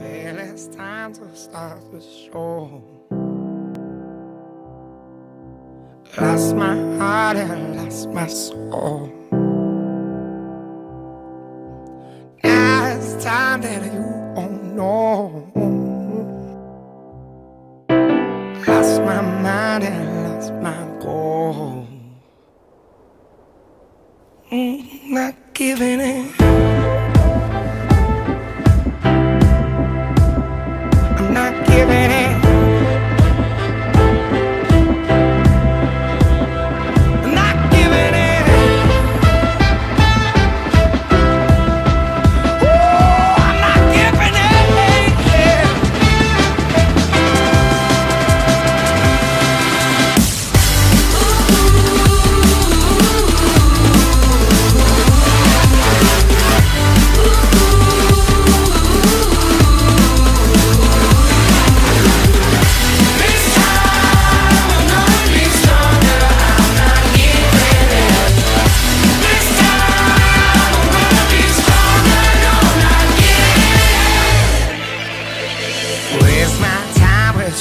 Well, it's time to start the show. Lost my heart and lost my soul. Now it's time that you won't know. Lost my mind and lost my goal. Mm, not giving in. Giving in.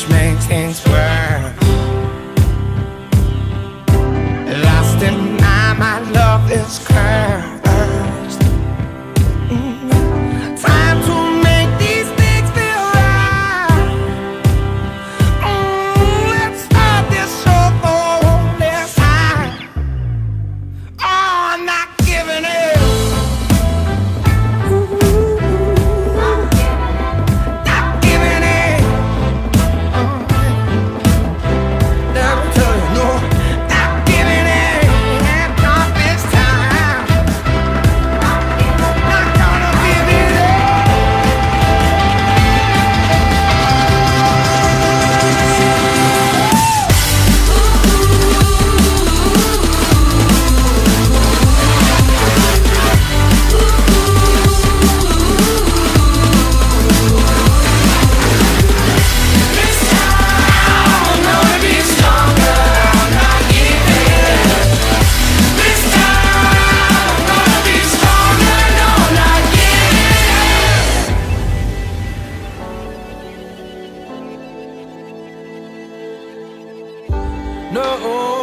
Makes things No,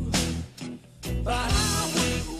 But I would